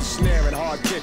Snare and hard kick.